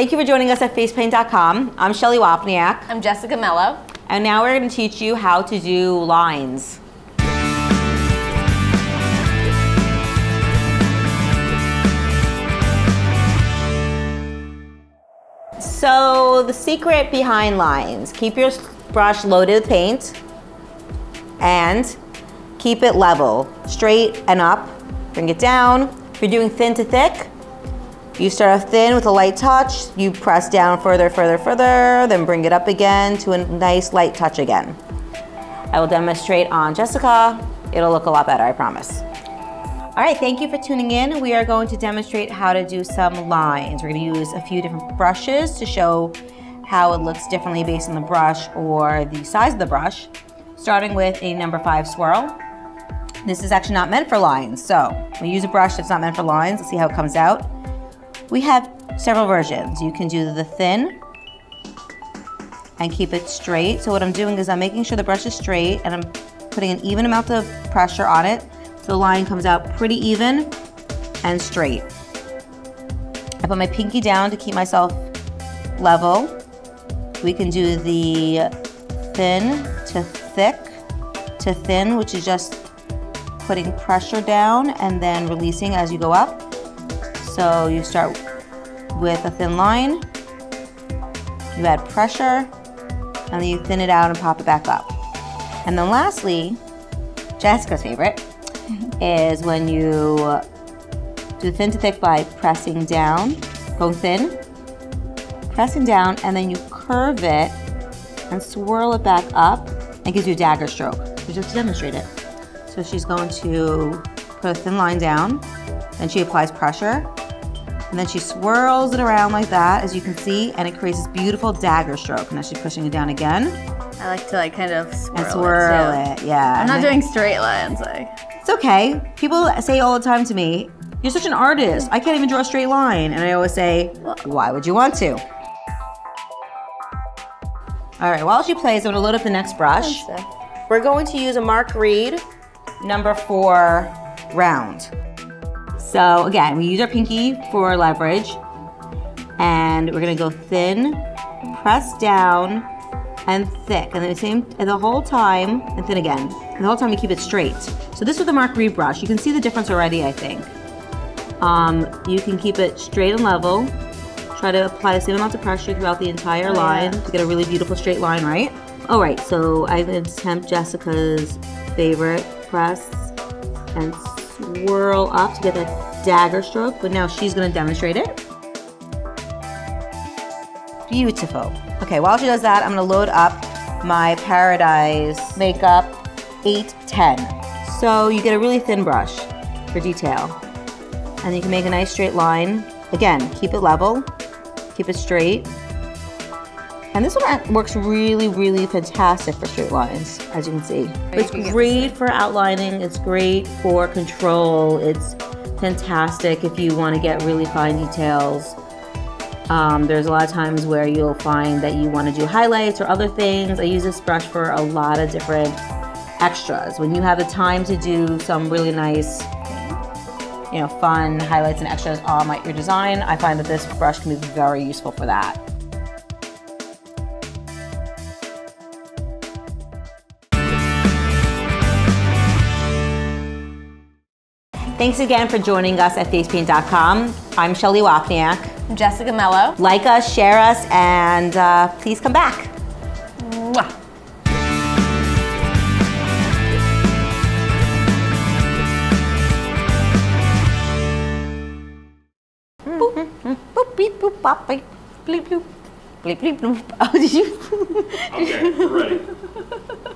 Thank you for joining us at facepaint.com. I'm Shelley Wapniak. I'm Jessica Mello. And now we're going to teach you how to do lines. So the secret behind lines, keep your brush loaded with paint and keep it level, straight and up. Bring it down. If you're doing thin to thick, you start off thin with a light touch, you press down further, further, further, then bring it up again to a nice light touch again. I will demonstrate on Jessica. It'll look a lot better, I promise. All right, thank you for tuning in. We are going to demonstrate how to do some lines. We're gonna use a few different brushes to show how it looks differently based on the brush or the size of the brush, starting with a number five swirl. This is actually not meant for lines, so we use a brush that's not meant for lines. Let's see how it comes out. We have several versions. You can do the thin and keep it straight. So what I'm doing is I'm making sure the brush is straight and I'm putting an even amount of pressure on it so the line comes out pretty even and straight. I put my pinky down to keep myself level. We can do the thin to thick to thin, which is just putting pressure down and then releasing as you go up. So you start with a thin line, you add pressure, and then you thin it out and pop it back up. And then lastly, Jessica's favorite, is when you do thin to thick by pressing down, going thin, pressing down, and then you curve it and swirl it back up and gives you a dagger stroke. So just to demonstrate it. So she's going to put a thin line down, then she applies pressure, and then she swirls it around like that, as you can see, and it creates this beautiful dagger stroke. And now she's pushing it down again. I like to like kind of swirl, and swirl it, it, yeah. I'm not doing straight lines, like. It's okay. People say all the time to me, you're such an artist. I can't even draw a straight line. And I always say, why would you want to? All right, while she plays, I'm gonna load up the next brush. We're going to use a Mark Reid number four round. So again, we use our pinky for leverage and we're gonna go thin, press down, and thick. And the same, and the whole time, and thin again. And the whole time you keep it straight. So this with the Mark Reid brush, you can see the difference already, I think. Um, you can keep it straight and level. Try to apply the same amount of pressure throughout the entire oh, line yeah. to get a really beautiful straight line, right? All right, so I'm gonna attempt Jessica's favorite press and swirl up to get that dagger stroke, but now she's gonna demonstrate it. Beautiful. Okay, while she does that, I'm gonna load up my Paradise Makeup 810. So you get a really thin brush for detail. And you can make a nice straight line. Again, keep it level, keep it straight. And this one works really, really fantastic for straight lines, as you can see. It's great for outlining, it's great for control, it's fantastic if you want to get really fine details. Um, there's a lot of times where you'll find that you want to do highlights or other things. I use this brush for a lot of different extras. When you have the time to do some really nice, you know, fun highlights and extras on my, your design, I find that this brush can be very useful for that. Thanks again for joining us at facepaint.com. I'm Shelley Wapniak. I'm Jessica Mello. Like us, share us, and uh, please come back. Mwah. Boop, boop, beep, boop, bop, beep, bleep, bloop, bleep, bleep, bloop. Oh, did you? okay, we're ready.